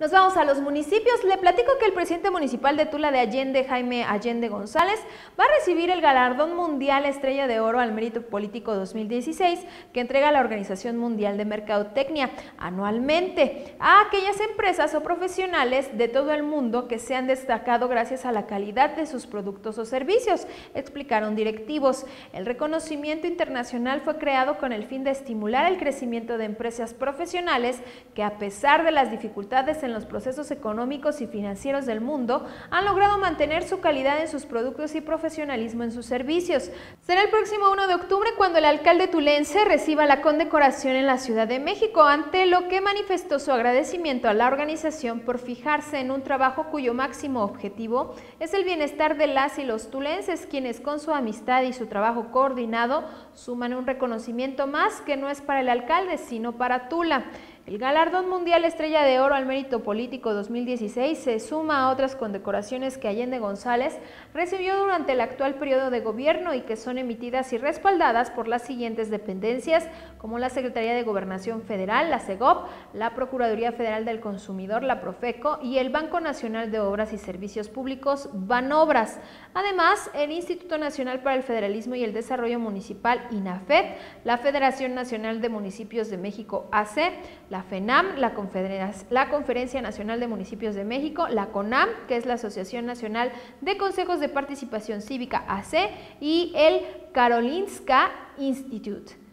Nos vamos a los municipios. Le platico que el presidente municipal de Tula de Allende, Jaime Allende González, va a recibir el galardón mundial Estrella de Oro al Mérito Político 2016 que entrega la Organización Mundial de Mercadotecnia anualmente a aquellas empresas o profesionales de todo el mundo que se han destacado gracias a la calidad de sus productos o servicios, explicaron directivos. El reconocimiento internacional fue creado con el fin de estimular el crecimiento de empresas profesionales que a pesar de las dificultades en en los procesos económicos y financieros del mundo han logrado mantener su calidad en sus productos y profesionalismo en sus servicios. Será el próximo 1 de octubre cuando el alcalde tulense reciba la condecoración en la Ciudad de México, ante lo que manifestó su agradecimiento a la organización por fijarse en un trabajo cuyo máximo objetivo es el bienestar de las y los tulenses, quienes con su amistad y su trabajo coordinado suman un reconocimiento más que no es para el alcalde, sino para Tula. El Galardón Mundial Estrella de Oro al Mérito Político 2016 se suma a otras condecoraciones que Allende González recibió durante el actual periodo de gobierno y que son emitidas y respaldadas por las siguientes dependencias como la Secretaría de Gobernación Federal, la CEGOP, la Procuraduría Federal del Consumidor, la Profeco y el Banco Nacional de Obras y Servicios Públicos, Banobras. Además, el Instituto Nacional para el Federalismo y el Desarrollo Municipal, INAFED, la Federación Nacional de Municipios de México, AC, la la FENAM, la, la, Conferencia Nacional de Municipios de México, la CONAM, que es la Asociación Nacional de Consejos de Participación Cívica AC, y el Karolinska Institute.